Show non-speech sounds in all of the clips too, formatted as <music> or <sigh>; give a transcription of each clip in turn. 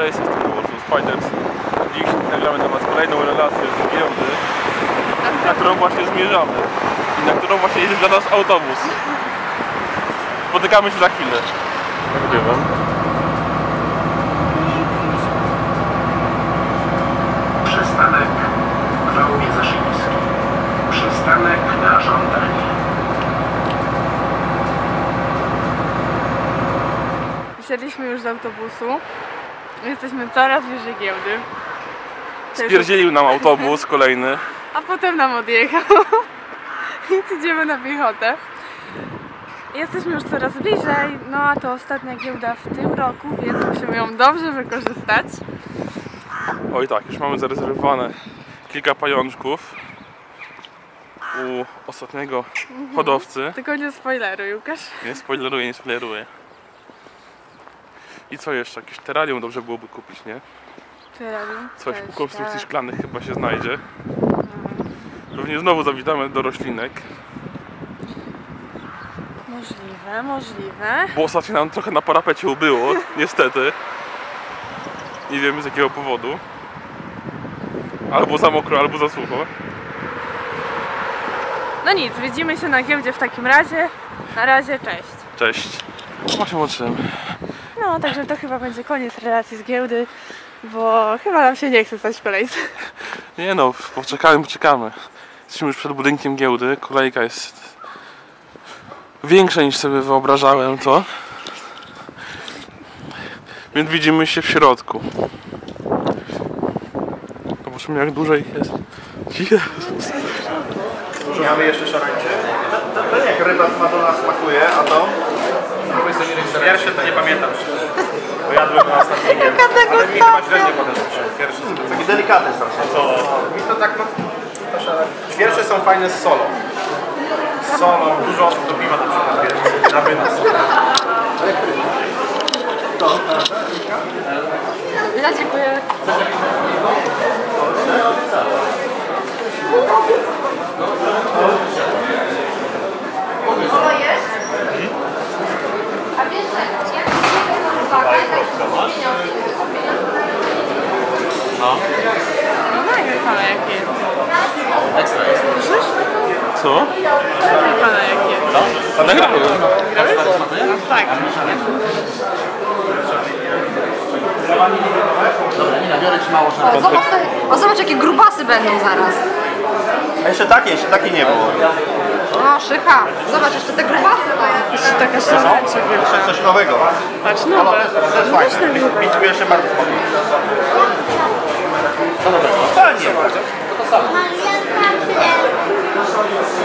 Cześć, jestem Ursus Spiders. Dziś nagramy dla Was kolejną relację z giełdy, na którą właśnie zmierzamy i na którą właśnie jedzie dla nas autobus. Spotykamy się za chwilę. Nagrywam. Przystanek Wałbie-Zaszyński. Przystanek na żądanie. Wsiedliśmy już z autobusu. Jesteśmy coraz bliżej giełdy. To Spierdzielił nam autobus kolejny. A potem nam odjechał. <laughs> Więc idziemy na piechotę. Jesteśmy już coraz bliżej, no a to ostatnia giełda w tym roku, więc musimy ją dobrze wykorzystać. Oj tak, już mamy zarezerwowane kilka pajączków u ostatniego hodowcy. Tylko nie spoileruj, Łukasz. Nie spoileruję, nie spoileruję. I co jeszcze? Jakieś terrarium dobrze byłoby kupić, nie? Terrarium Coś u konstrukcji tak. szklanych chyba się znajdzie. Pewnie znowu zawitamy do roślinek, Możliwe, możliwe. bo ostatnio nam trochę na parapecie ubyło, <laughs> niestety. Nie wiemy z jakiego powodu. Albo za mokro, albo za sucho. No nic, widzimy się na giełdzie w takim razie. Na razie, cześć. Cześć. Właśnie łączyłem. No, także to chyba będzie koniec relacji z giełdy, bo chyba nam się nie chce stać w kolejce. Nie no, poczekamy, poczekamy. Jesteśmy już przed budynkiem giełdy. Kolejka jest większa niż sobie wyobrażałem to. Więc widzimy się w środku. Zobaczymy jak ich jest. Jezus. Mamy jeszcze szarańczy? To nie, jak ryba z Madonna smakuje, a to? Pierwsze to nie pamiętam. Bo jadłem na ostatniej gierce. Ale mi potem słyszałem. Pierwsze są takie delikatne strasznie. Co? Mi to tak no... to. Świersze są fajne z solą. Z solą, dużo osób do piwa na przykład bierze. Na wynos. Ja dziękuję. No. No nagraj pana jak jest. Ekstra jest. Co? Nagraj pana jak jest. A nagrałem. No tak. Dobra, Nina, biorę ci mało szarpę. O, zobacz, te- o, zobacz jakie grubasy będą zaraz. A jeszcze takie, jeszcze takie nie było. O, szycha. Zobacz, jeszcze te grubasy mają. Jeszcze taka szalańcza. Jeszcze coś nowego. Patrz, No, nowe. to jest, to jest fajne. Mi, mi ci pierwsze bardzo smakuje. Co dobrego? Fajnie.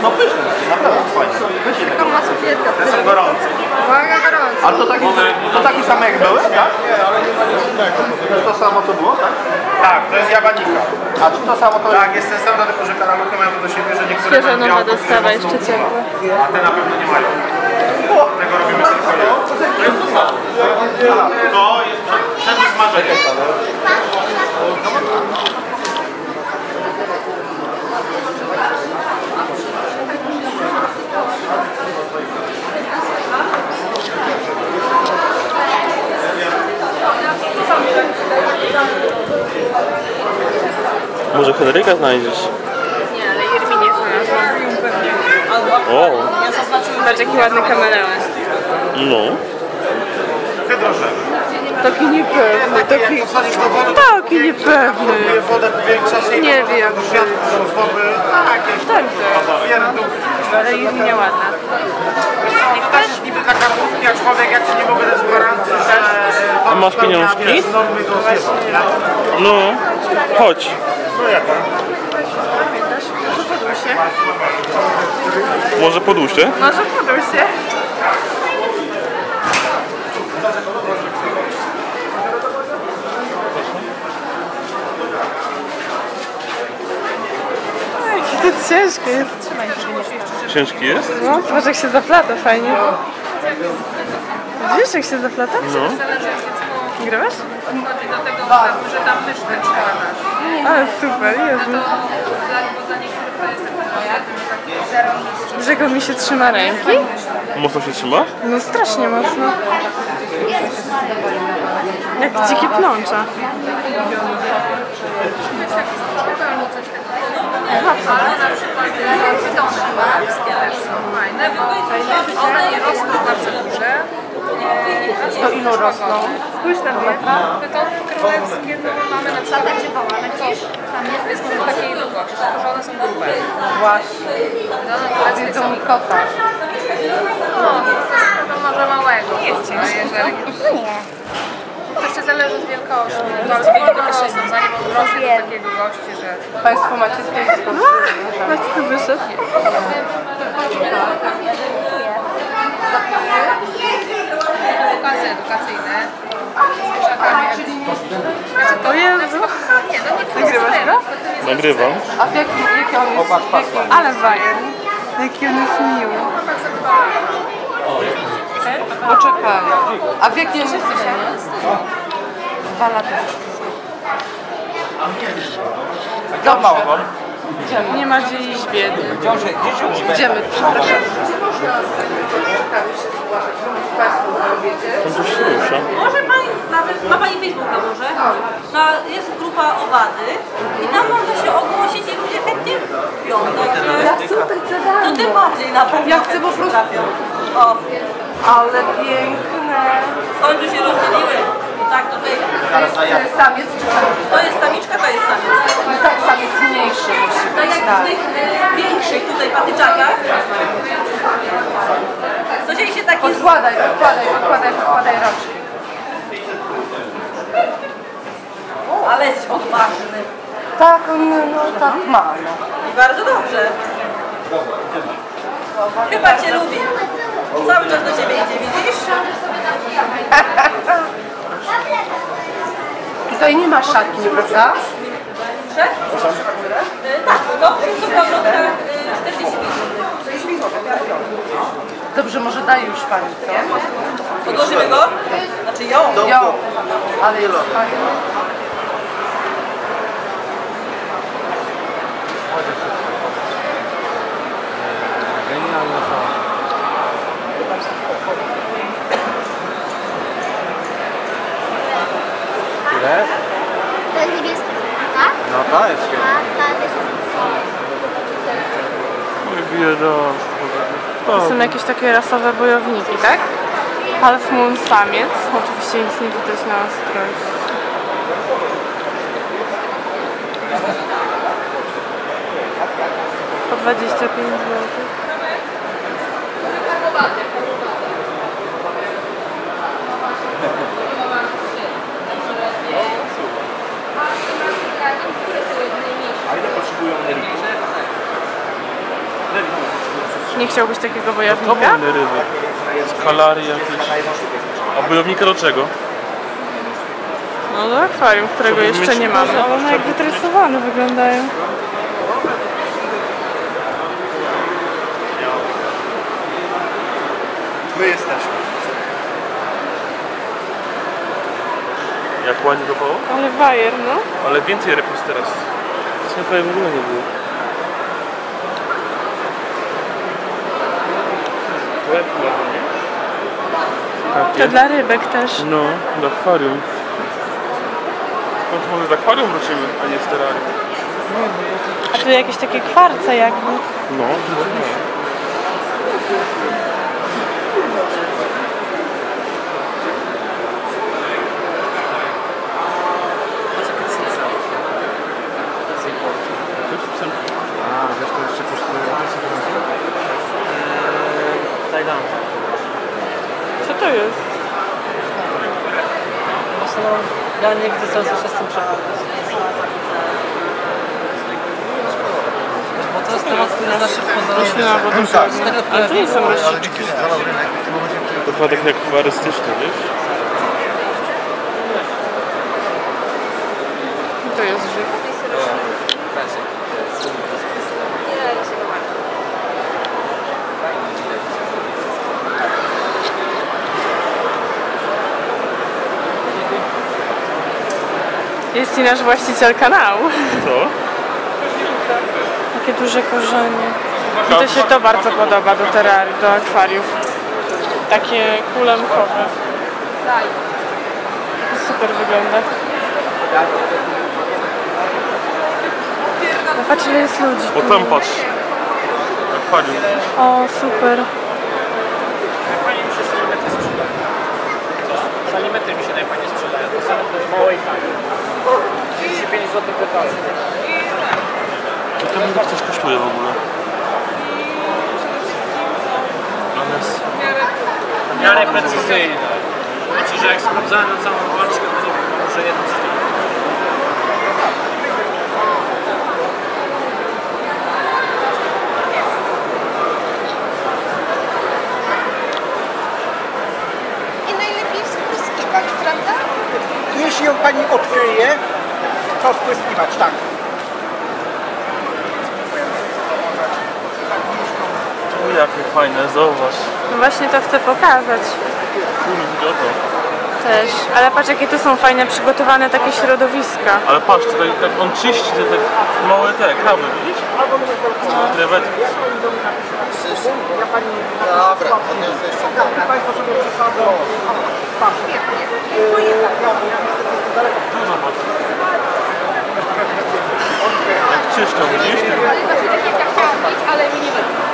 No pyszne, naprawdę fajnie. Pyszne. Taką masówierkę. Te są gorące. Uwaga, gorąco. Ale to taki, to taki sam jak były, tak? To jest to samo co było, tak? Tak, to jest jawanika. A czy to samo to Tak, jest ten sam, dlatego że karaluchy mają do siebie, że niektóre Świeża mają nowa białko, dostawa, które jeszcze mocno ciepła. A te na pewno nie mają. Tego robimy tylko ja. To jest to samo. To jest przed, przed smażeniem. Henryka znajdziesz? Nie, ale Irmi nie znalazłam. O, Zobacz jaki ładny kameleon. no. Hydrożel. Taki niepewny, taki... Taki niepewny. Nie wiem. Tak, Tak, ale Irmi nieładna. To też jest niby dla kartówki, aczkolwiek jak ci nie mogę dać gwarancji, że... A masz pieniążki? No, chodź. No jak tam? Może poduście? Może się. Oj, Jakie to ciężkie jest. Ciężki jest? No, zobacz jak się zaplata fajnie. Widzisz jak się zaplata? No. Grasz? Ale super, Jezu. Dlaczego mi się trzyma ręki? Mocno się trzyma? No strasznie mocno. Jak dzikie plącza. Ale na przykład pytony królewskie też są fajne, bo one rosną bardzo duże. To ilu rosną? Spójrz na mnie. Pytony królewskie no, mamy na przykład tam jest może takiej długości, tylko że one są grube. Właśnie. Królewskie Jedzą są mi kota. no, to może małego. Jest jeżeli... To jeszcze zależy od wielkości. To długo rosną, zanim on rośnie do takiej długości, że... Państwo macie stoisko. Macie tu wyszedł. Edukacje edukacyjne. Znaczy to Jezu. Nie, no nie Nagrywasz go? Nagrywam. A w jakim, jaki on jest? Jaki, ale wajer. Jaki on jest miły. Poczekaj. A w jakim on jest Dwa lata. Dobrze. Idziemy. Nie ma gdzie iść biedy. Idziemy, przepraszam. Tam coś się rusza. Może pani, nawet, ma pani Facebooka może? Ta, jest grupa owady i tam można się ogłosić i ludzie chętnie kupią. Także Ja chcę za to tym bardziej na pewno Ja chcę po prostu-. O, Ale piękne. w końcu się rozdzieliły. I tak tutaj, To jest samiec czy samiec? to jest samiczka, to jest samiec. No tak, samiec mniejszy musi Tak jak Tak. w tych e, większych tutaj patyczakach. Co się takie Podkładaj, podkładaj, podkładaj, podkładaj rączki. ale jest odważny. Tak, on no tak ma. No. I bardzo dobrze. Chyba cię lubi. Cały czas do ciebie idzie, widzisz? <laughs> Tutaj nie ma szatni, prawda? Proszę? E, Tak, do, do powrotu e, 40 minut. Dobrze, może daj już pani, co? Odłożymy go? Znaczy ją. Jo, ale jest fajnie. Ile? Jest niebieski, tak? No to jest świetnie. A ta też To są jakieś takie rasowe bojowniki, tak? Half Moon samiec. Oczywiście nic nie widać na ostrości. Po 25 zł. A ile potrzebują energii? Nie chciałbyś takiego To bojownika? powinny ryby. Skalary jakieś. A bojownika do czego? No do akwarium, którego jeszcze mieć- nie mamy. Ale one jak wytresowane wyglądają. My jesteśmy. Jak ładnie dopało? Ale wajer, no. Ale więcej ryb jest teraz. Co prawie w ogóle nie było. Ładny, nie? To Takie. dla rybek też. No, do akwarium. Skąd może z akwarium wrócimy, a nie z terrarium? A tu jakieś takie kwarce jakby. No, no, no. A, wiesz, to jeszcze kosztuje. Co to jest? No, ja nie widzę sensu się z tym przekonać. Bo to jest temat, który na szybko. No, bo dokładnie. Ale to nie są momencie To chyba tak jak akwarystyczne, wiesz? To jest. Jest i nasz właściciel kanału. Co? Takie duże korzenie. I to się to bardzo podoba do terrarii, do akwariów. Takie kulemkowe. super wygląda. No patrz ile jest ludzi. O tam patrz. Palił. O, super. Najfajniej mi się salimetry sprzedają. Salimetry mi się najfajniej sprzedają. To są małe i tanie. 35 zł pytanie. To tam chyba coś kosztuje w ogóle. Ale jest... W miarę precyzyjne. Znaczy, że jak sprawdzałem na całą paczkę, to może jedno z I najlepiej spryskiwać, prawda? Jeśli ją pani odkryje, to spryskiwać, tak. O, jakie fajne, zauważ. No właśnie to chcę pokazać Tu mi chodzi o to. też. Ale patrz jakie tu są fajne przygotowane takie środowiska. Ale patrz, tutaj jak on czyści te, te małe te krawy, widzisz? Krewetki. Dobra, odniosę jeszcze. Państwo sobie przesadzą. Tu zobacz. Jak czyszczą, widzisz? Ale mi nie będzie.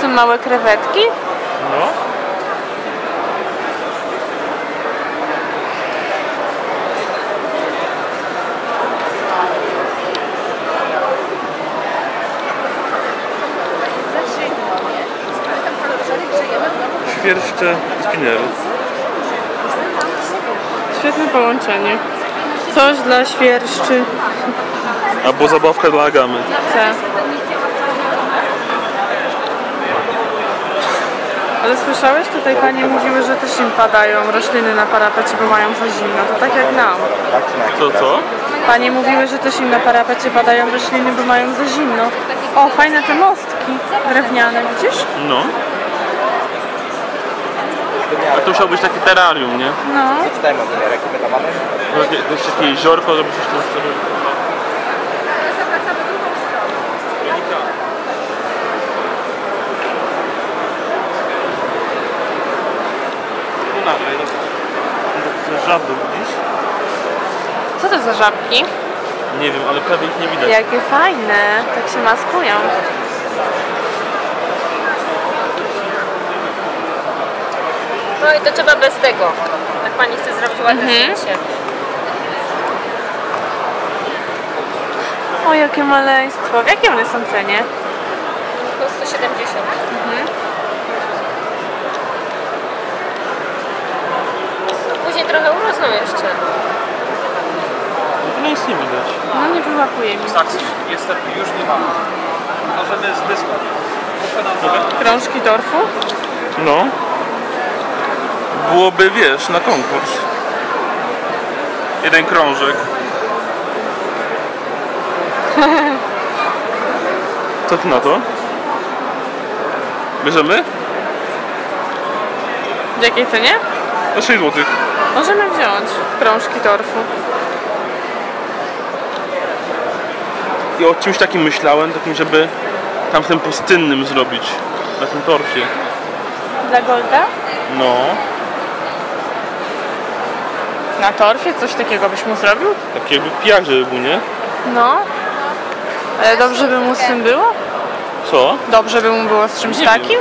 Są małe krewetki. No. Świerszcze i spinerów. Świetne połączenie. Coś dla świerszczy. Albo zabawka dla Agamy. Chcę. Ale słyszałeś? Tutaj panie mówiły, że też im padają rośliny na parapecie, bo mają za zimno. To tak jak nam. Co, co? Panie mówiły, że też im na parapecie padają rośliny, bo mają za zimno. O, fajne te mostki drewniane, widzisz? No. A to musiał być takie terrarium, nie? No. Czytajmy o tym, jakie my tam mamy. Takie, jakieś takie jeziorko, żeby coś tam sobie... Żaby, widzisz? Co to za żabki? Nie wiem, ale prawie ich nie widać. Jakie fajne. Tak się maskują. No i to trzeba bez tego. Jak pani chce zrobić ładne zdjęcie. O, jakie maleństwo. W jakiej one są cenie? Po 170. Później trochę urosną jeszcze. No nic nie widać. No nie wyłapuje mi. Saksy niestety już nie mamy. Możemy. Muszę nam Krążki torfu? No. Byłoby, wiesz, na konkurs. Jeden krążek. Co ty na to? Bierzemy? W jakiej cenie? Za 6 zł. Możemy wziąć krążki torfu. I o czymś takim myślałem, takim, żeby tam w tym pustynnym zrobić. Na tym torfie. Dla Golda? No. Na torfie coś takiego byś mu zrobił? Tak jakby pijak, żeby był, nie? No. Ale dobrze by mu z tym było? Co? Dobrze by mu było z czymś Nie takim?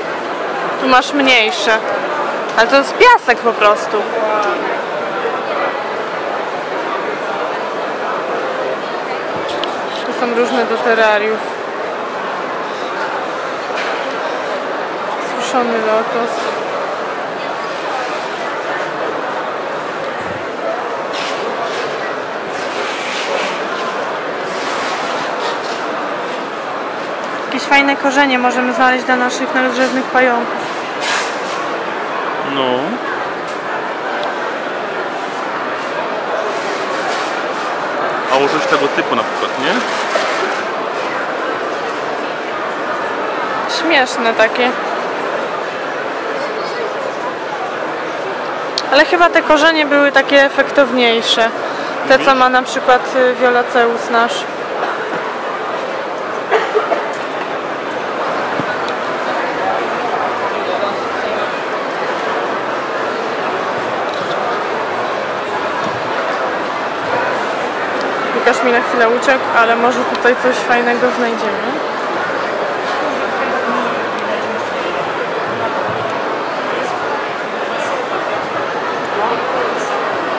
Tu masz mniejsze. Ale to jest piasek po prostu. Tu są różne do terrariów. Suszony lotos. Fajne korzenie możemy znaleźć dla naszych nadrzewnych pająków. No. Albo coś tego typu na przykład, nie? Śmieszne takie. Ale chyba te korzenie były takie efektowniejsze. Te, co ma na przykład y, Violaceus nasz. Łukasz mi na chwilę uciekł, ale może tutaj coś fajnego znajdziemy.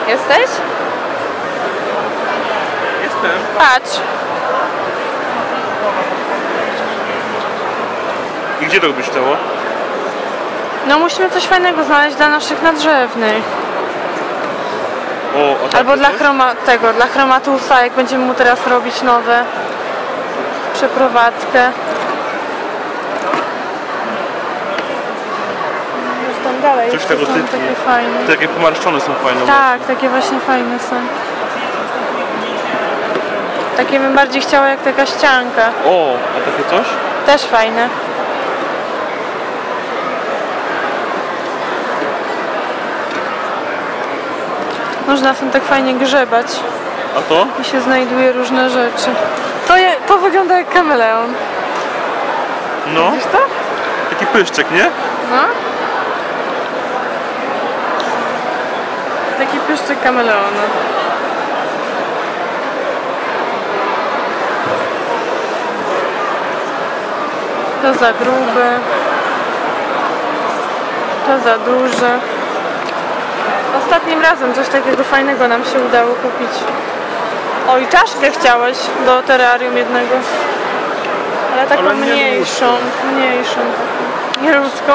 Jesteś? Jestem. Patrz. I gdzie to byś chciało? No musimy coś fajnego znaleźć dla naszych nadrzewnych. O, a tak Albo dla chroma, tego, dla chromatusa, jak będziemy mu teraz robić nowe przeprowadzkę. Już tam dalej, Coś tego są typu. takie fajne. Takie pomarszczone są fajne. Tak, takie właśnie fajne są. Takie bym bardziej chciała jak taka ścianka. O, a takie coś? Też fajne. Można w tym tak fajnie grzebać A to? i się znajduje różne rzeczy. To, je, to wygląda jak kameleon. No, Widzisz to? taki pyszczek, nie? No. Taki pyszczek kameleona. To za grube. To za duże. Ostatnim razem coś takiego fajnego nam się udało kupić. Oj, czaszkę chciałeś do terrarium jednego. Ale taką Ale nie mniejszą, mniejszą taką. Nie ludzką.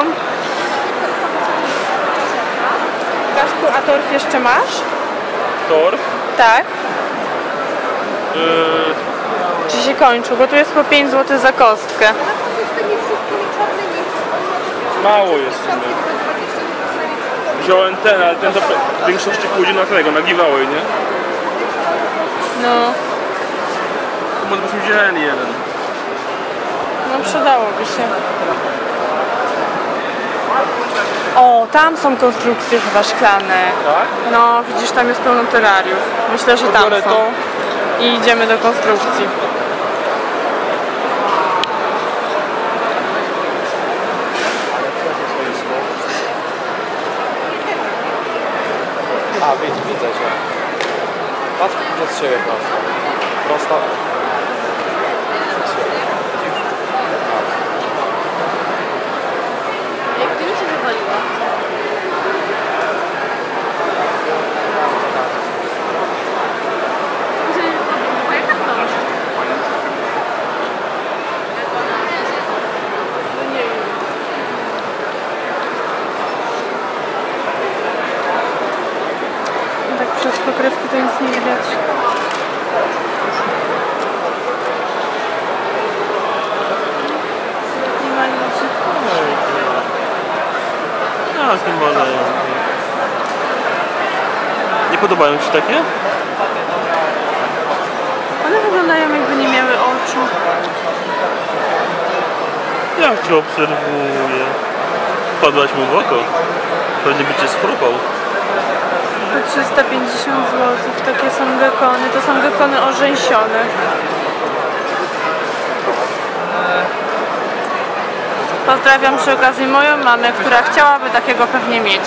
Kaszku, a torf jeszcze masz? Torf. Tak. Yy, Czy się kończył? Bo tu jest po 5 zł za kostkę. mało jest w sumie. Wziąłem ten, ale ten to w większości pójdzie na tego, na giveaway, nie? No, Może byśmy wzięli jeden. no przydałoby się. O, tam są konstrukcje chyba szklane. Tak? No, widzisz, tam jest pełno terrariów. Myślę, że tam są. to. I idziemy do konstrukcji. A, widzę, widzę cię. Patrz przed siebie prosto. Prosto. Jak to mi się wywaliło? Tak przez pokrywki to nic nie widać. Nie ma ludzi. A, z tym wolę. Nie podobają Ci takie? One wyglądają jakby nie miały oczu. Jak Cię obserwuję? Wpadłaś mu w oko. Pewnie by Cię schrupał. Po 350 zł. Takie są gekony. To są gekony orzęsione. Pozdrawiam przy okazji moją mamę, która chciałaby takiego pewnie mieć.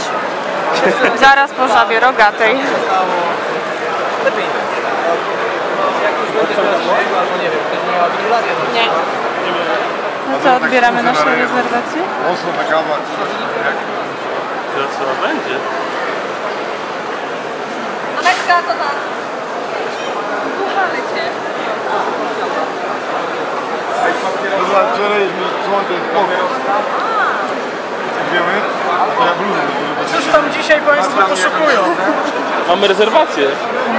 Zaraz po żabie rogatej. Nie. No co, odbieramy nasze rezerwacje? Mocno ta kawa. Teraz co będzie? Aleksa, to tam. Słuchamy cię. Dobra, wczoraj mi słońce spoko. Idziemy? To ja bluzę. Cóż tam dzisiaj Państwo poszukują? Mamy rezerwację.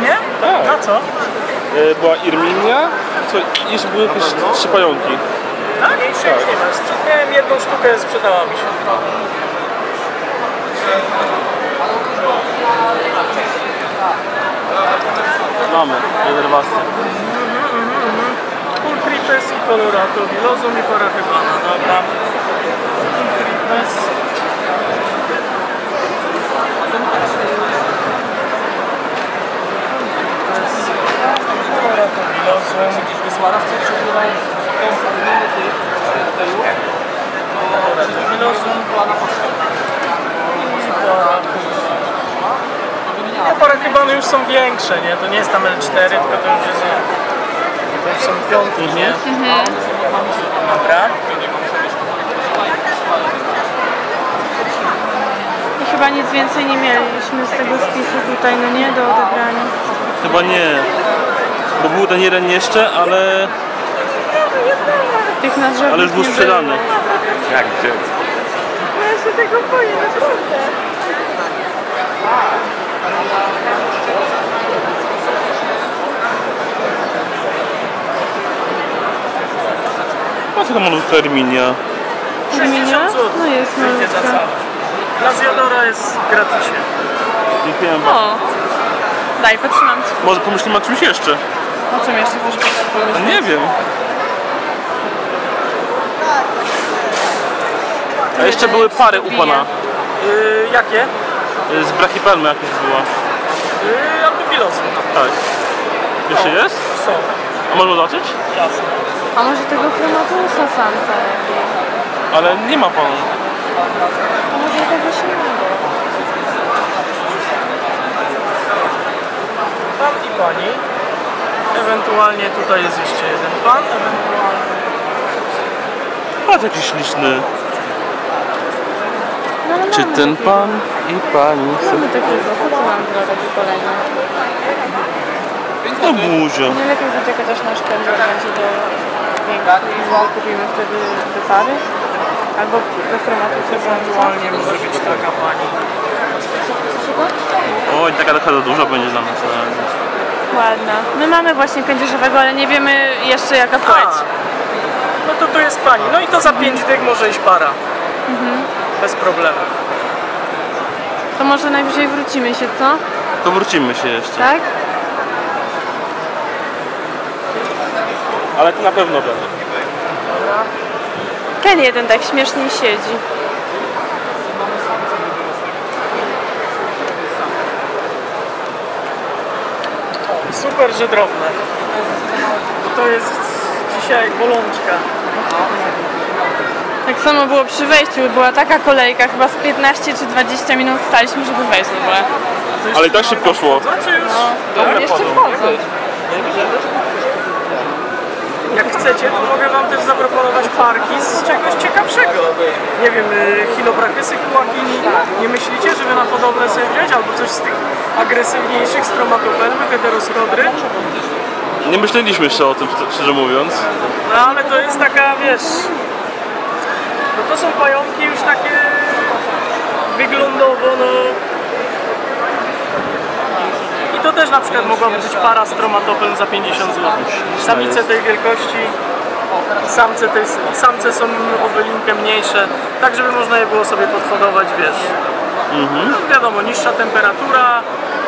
Nie? Tak. Na co? E, Była Irminia, co, i jeszcze były jakieś trzy pająki. Tak? Jeszcze już nie ma. Miałem jedną sztukę, sprzedała mi się. Mamy rezerwację. Full Creepers i Colorato, Vilozum i Parachybana. Dobra. Full Creepers. Parakybany już są większe, nie? To nie jest tam L4, tylko to już jest... To już są piątki, nie? Dobra. Chyba nic więcej nie mieliśmy z tego spisu tutaj, no nie, do odebrania. Chyba nie. Bo był ten jeden jeszcze, ale, Tych na drzewie ale już był sprzedany. Jak gdzie? No ja się tego boję, naprawdę. Po co to malutka Erminia? Erminia? No jest malutka. Całość. Dla Zjadora jest w gratisie. Dziękuję bardzo. O! Daj, potrzymam ci. Może pomyślimy o czymś jeszcze? O czym jeszcze chcesz powiedzieć? nie wiem. A jeszcze były pary u pana. Yy, jakie? Y, Z brachipelmy jakaś była. Yy, albubilosy. Tak. Jeszcze jest? Są. A można zobaczyć? Jasne. A może tego chromatusa samca? Ale nie ma pan. A może tego silnego? Pan i pani. Ewentualnie tutaj jest jeszcze jeden pan, ewentualnie... Patrz jakiś śliczny. No, ale Czy mamy ten takiego. pan i pani chce... Mamy takiego, po co nam drogę do kolejne? No buzio. Nie lepiej zaczekać aż nasz pendel będzie do kupimy wtedy te pary? Albo samca? Ewentualnie może być taka pani. Oj, taka trochę za dużo będzie dla nas. Ładna. My mamy właśnie kędzierzowego, ale nie wiemy jeszcze jaka płeć. No to tu jest pani. No i to za 5 dych może iść para. Bez problemu. To może najwyżej wrócimy się, co? To wrócimy się jeszcze. Tak? Ale to na pewno będzie. Ten jeden tak śmiesznie siedzi. Super, że drobne. To jest dzisiaj bolączka. Tak samo było przy wejściu, była taka kolejka, chyba z 15 czy 20 minut staliśmy, żeby wejść w ogóle. Ale i tak szybko szło. Znaczy już, No, jeszcze wchodzą. Jak chcecie, to mogę wam też zaproponować parki z czegoś ciekawszego. Nie wiem, y, hilobrachysy kułakini. Nie myślicie, żeby na podobne sobie wziąć? Albo coś z tych agresywniejszych stromatopelmy, heteroskodry? Nie myśleliśmy jeszcze o tym, szczerze mówiąc. No ale to jest taka, wiesz... No to są pająki już takie wyglądowo, no... To też na przykład mogłaby być para stromatopel za 50 zł. Samice tej wielkości, samce, tej, samce są o wylinkę mniejsze, tak żeby można je było sobie podhodować, wiesz. No, wiadomo, niższa temperatura,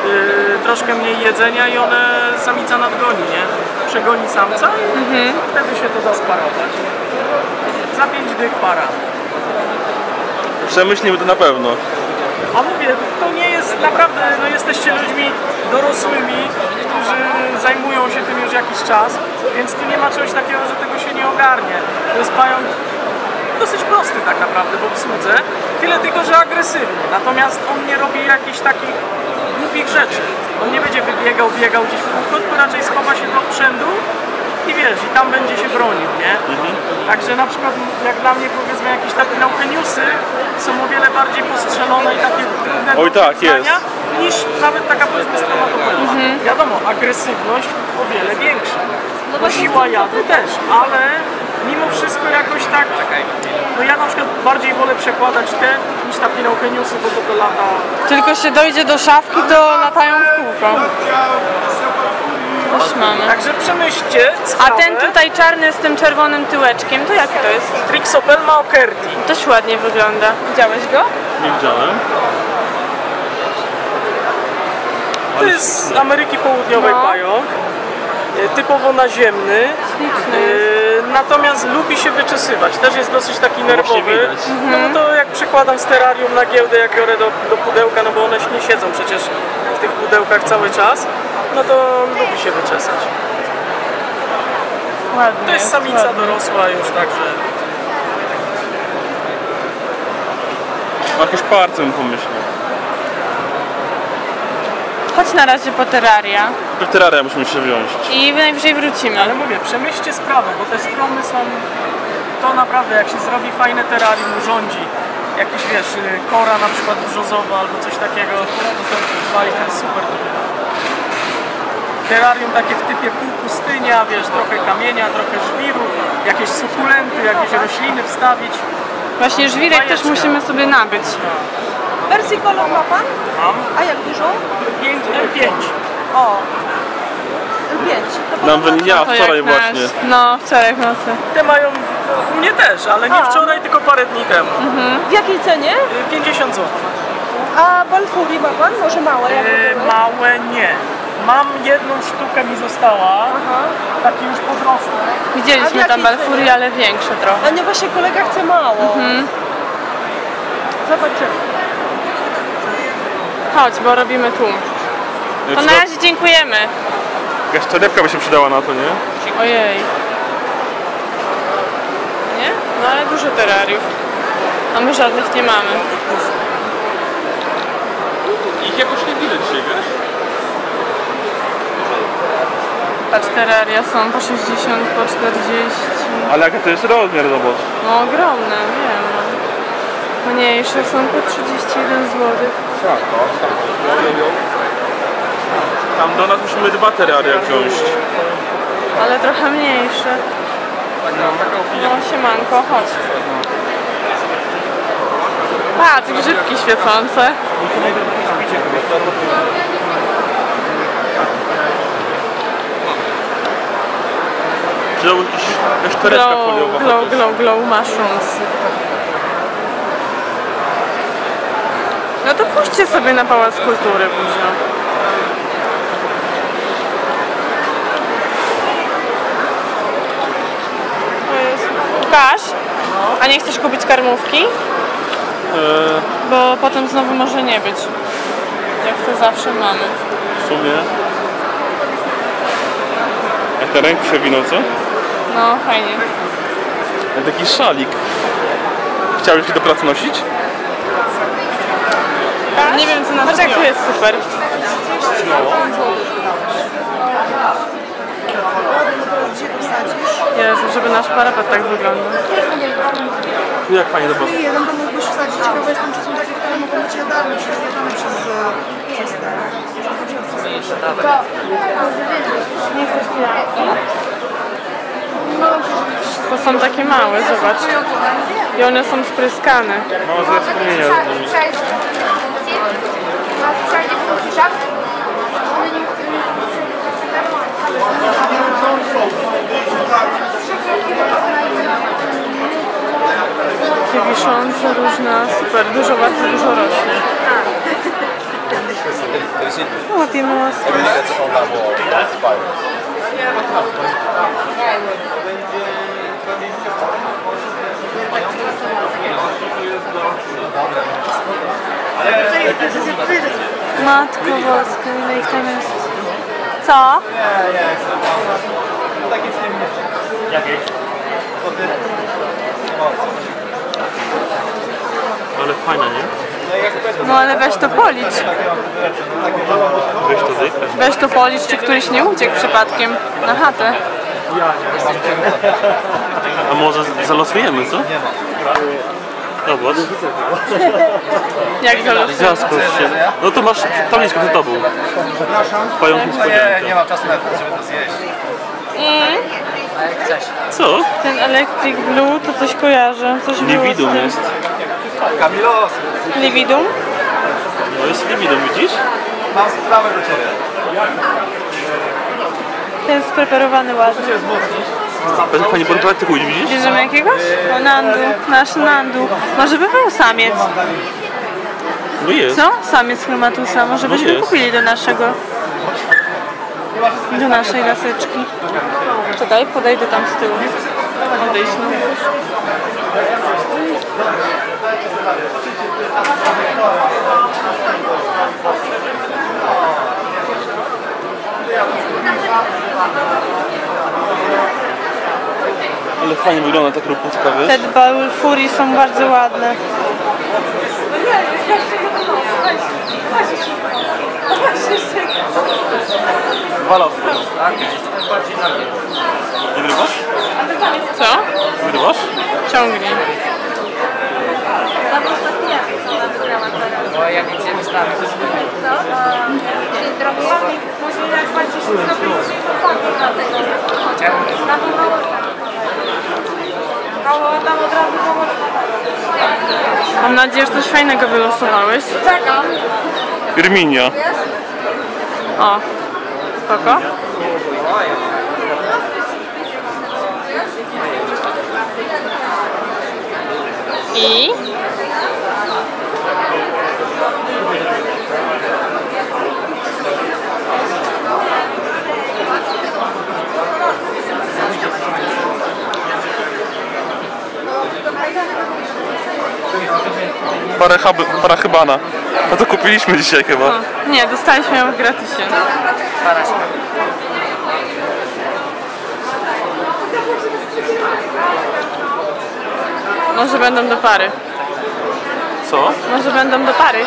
yy, troszkę mniej jedzenia i one samica nadgoni, nie? Przegoni samca i wtedy się to da sparować. Za 5 dych para. Przemyślimy to na pewno. A mówię, to nie jest naprawdę, no jesteście ludźmi dorosłymi, którzy zajmują się tym już jakiś czas, więc tu nie ma czegoś takiego, że tego się nie ogarnie. To jest pająk dosyć prosty tak naprawdę w obsłudze, tyle tylko, że agresywny. Natomiast on nie robi jakichś takich głupich rzeczy. On nie będzie wybiegał, biegał gdzieś w kółko, tylko raczej schowa się do obrzędu i wiesz, i tam będzie się bronił, nie? Także na przykład jak dla mnie powiedzmy jakieś takie naucheniusy są o wiele bardziej postrzelone i takie trudne Oj, do tak, jest. niż nawet taka powiedzmy stromatopelma. Wiadomo, agresywność o wiele większa. No siła jadu też, ale mimo wszystko jakoś tak, no ja na przykład bardziej wolę przekładać te niż takie naucheniusy, bo to do lata Tylko się dojdzie do szafki, to latają w kółko. Już mamy. Także przemyślcie A sprawę. ten tutaj czarny z tym czerwonym tyłeczkiem, to jaki to jest? Trixopelma okerti. Dość ładnie wygląda. Widziałeś go? Nie widziałem. To jest z Ameryki Południowej No. pająk. e, Typowo naziemny. Śliczny E, natomiast lubi się wyczesywać. Też jest dosyć taki nerwowy. widać. No, no to jak przykładam sterarium na giełdę, jak biorę do, do pudełka, no bo one nie siedzą przecież w tych pudełkach cały czas, no to lubi się wyczesać. Ładnie To jest samica ładnie. dorosła już, także Ma jakieś parcem pomyślał. Chodź na razie po terraria Do terraria musimy się wziąć. i najwyżej wrócimy. Ale mówię, przemyślcie sprawę, bo te strony są... To naprawdę, jak się zrobi fajne terrarium, urządzi jakiś, wiesz, y, kora na przykład brzozowa albo coś takiego, no to bajka jest super. Terrarium takie w typie półpustynia, wiesz, trochę kamienia, trochę żwiru, jakieś sukulenty, jakieś rośliny wstawić. Właśnie żwirek też Bajeczka. musimy sobie nabyć. Wersji kolor ma pan? Mam A jak dużo? 5 M5. O. 5. To Nam wy... Ja To wczoraj właśnie. Nasz, no, wczoraj w nocy. Te mają, u mnie też, ale nie A. wczoraj, tylko parę dni temu. W jakiej cenie? Y, 50 zł. A Balfuri ma pan? Może małe? jak były? małe nie. Mam jedną sztukę mi została, Aha. taki już podrostek. Widzieliśmy tam Balfury, ale większe trochę. A nie, właśnie kolega chce mało. Zobaczymy. Chodź, bo robimy tłum. To na razie dziękujemy. Jakaś torebka by się przydała na to, nie? Ojej. Nie? No ale dużo terrariów. A my żadnych nie mamy. Ich jakoś nie widać się, wiesz? Patrz, terraria są po 60, po 40. Ale jaki to jest rozmiar, zobacz. No ogromne, wiem. no. Mniejsze są po 31 zł. Tam do nas musimy dwa terraria wziąć. Ale trochę mniejsze. No siemanko, chodź. Patrz, grzybki świecące. Jakiś, jakaś torebka Glow, foliowa. glow, glow, glow mushrooms. No to pójdźcie sobie na Pałac Kultury później. Łukasz, a nie chcesz kupić karmówki? Eee, Bo potem znowu może nie być. Jak to zawsze mamy. w sumie. Jak te ręki się winą, co? No, fajnie. Taki szalik. Chciałbyś się do pracy nosić? Nie wiem co na to tu jest super. Jezu, żeby nasz parapet tak wyglądał. Jak fajnie zobacz. Jeden to mógłbyś wsadzić. Ciekawe jestem, czy są takie, które mogą być jadalne, przez, e, przez te. To są takie małe, zobacz. I one są spryskane. Złe wspomnienia. Takie wiszące, różne, super, dużo, bardzo dużo rośnie. Łapiemy łaski. Matko Boska, ile ich tam jest. Co? Ale fajna, nie? No ale weź to policz. Weź to zejdę. Weź to policz, czy któryś nie uciekł przypadkiem na chatę. A może zalosujemy, co? Zobacz. Jak zalosujesz? Gwiazdko się. No to masz tabliczkę za tobą. Pająk niespodzianka. ma czasu na to, żeby to zjeść. Mm, Co? ten Electric Blue to coś kojarzę. Coś Lividum tym. jest. Kamilos, Lividum? No jest lividum, widzisz? mam sprawę do Ciebie. Ten spreparowany ładnie. Będzie fajnie portret kuć, widzisz? Bierzemy jakiegoś? O, Nandu. Nasz Nandu. Może by był samiec. No jest. Co? Samiec chromatusa. Może No byśmy jest. kupili do naszego... Do naszej laseczki. Czekaj, podejdę tam z tyłu. odejść. No. Ale fajnie wygląda ta krupówka, wiesz? Te Baul Fury są bardzo ładne. Dwa losy. Wygrywasz? Co? Wygrywasz? Ciągnij. Bo jak idziemy z nami, to Może jak bardziej się zrobić, Mało tam od razu pomocy. Mam nadzieję, że coś fajnego wylosowałeś. Czekam. Irminia. O, spoko. I? Parę hab- parachybana. No to kupiliśmy dzisiaj chyba. O, nie, dostaliśmy ją w gratisie. Może będą do pary. Co? Może będą do pary.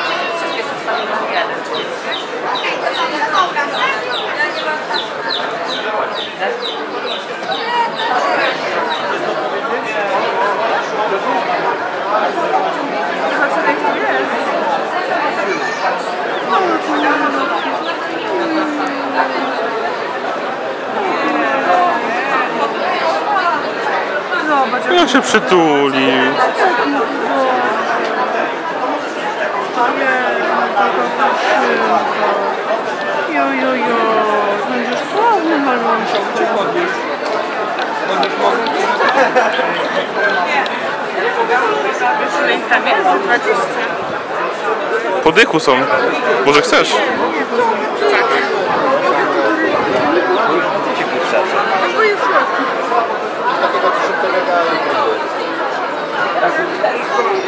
Jak się przytuli. Jo, jo, jo. Będziesz sławny ich tam jest? 20. Po dychu są. Może chcesz? Bo jest słodki.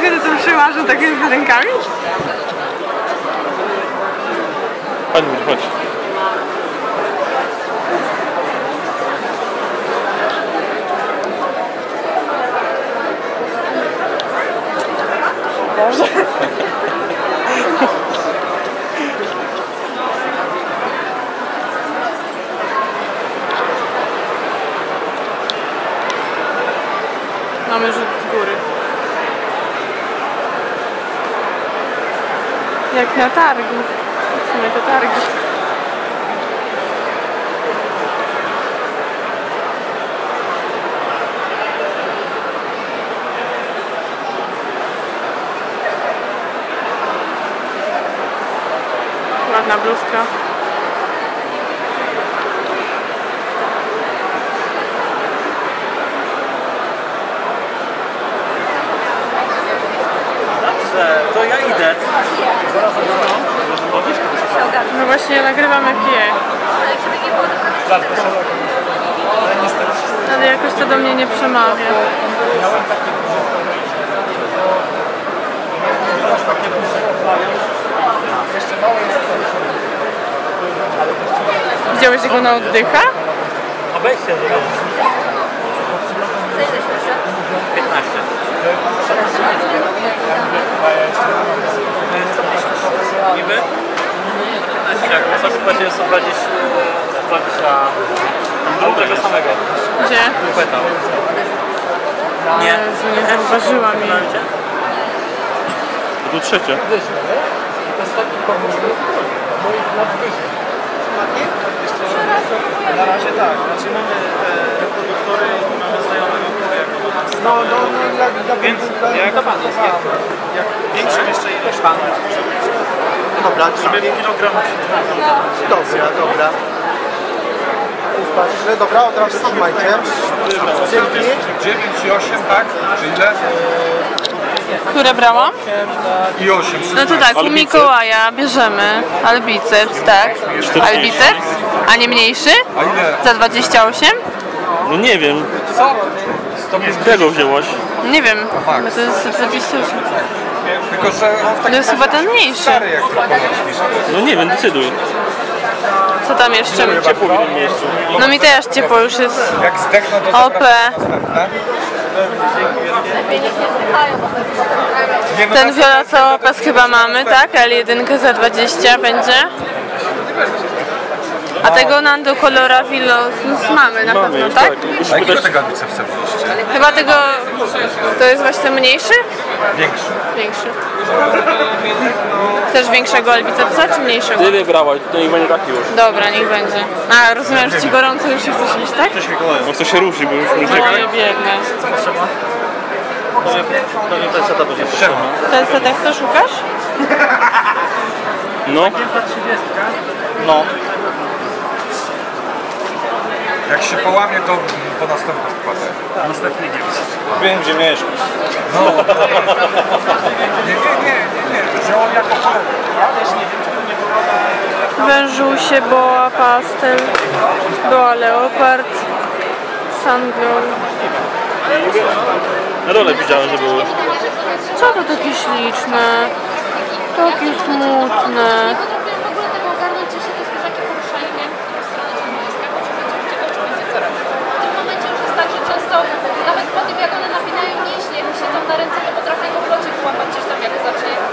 Dlaczego ty to przełażą takimi rękami? Chodź, chodź. <laughs> Mamy rzut z góry. Jak na targu. W sumie to targi. Ładna bluzka. Dobrze, to ja idę. No właśnie ja nagrywam jak je. Ale jakoś to do mnie nie przemawia. Widziałeś go na oddycha? Obejście zobaczysz. 15. Niby? 15. Jak na sobie płacie jest 20, 20 do tego samego. Gdzie? Nie. Jezu, nie zauważyła mi. To trzecie. Na razie tak, znaczy mamy te reproduktory i mamy znajomego, który jako No, no, no, dla, dla, Więc dla, jak dla, jest, jak, jak większą jeszcze ilość pan Dobra, żeby się dobra, dobra. Patrzę, dobra, od razu trzymajcie. Dzięki. 9 i 8, tak? Czy ile? Które brałam? I 8. No to tak, u? Mikołaja bierzemy albiceps, tak? Albiceps? A nie mniejszy? A ile? Za 28? No nie wiem. Co? Czego wzięłaś? Nie wiem, Max. bo to jest za 28. Tylko, że on jest chyba ten mniejszy. stary jak. No nie wiem, decyduj. Co tam jeszcze? Ciepło w innym miejscu. No mi też ciepło już jest. Jak zdechnę, to OP. następne. Nie, no Ten następne Viola Całopas chyba mamy, tak? L1 za 20 będzie. A tego Nando Colora Villosus mamy na Mamy pewno, już, tak? tak. Już A jakiego tego bicepsa wzięliście? Chyba tego... To jest właśnie mniejszy? Większy. Większy. Chcesz większego albicepsa czy mniejszego? Tyle brałaś, to niech będzie taki już. Dobra, niech będzie. A, rozumiem, że ci gorąco już się chcesz iść, tak? No chcę się ruszyć, bo już No uciekaj. i biegnę. Pewnie penseta będzie Czemu? Ten setek co szukasz? No, No. Jak się połamie, to po następną wkładę. Następny nie Wiem, gdzie mieszkasz. No. Nie, nie, nie, nie, nie. Wziął jako Wężusie, boa, pastel, boa leopard, sanglow. na dole widziałem, że były. Co to takie śliczne? Takie smutne. Nie potrafię w ogóle tego ogarnąć, czy się te zwierzaki poruszają, nie wiem, w którą stronę to mięska, bo czy będzie uciekać, czy będzie co robić. W tym momencie już jest tak, że często nawet po tym, jak one napinają mięśnie, jak się tam na ręce, to potrafią go w locie wyłapać gdzieś tam, jak zacznie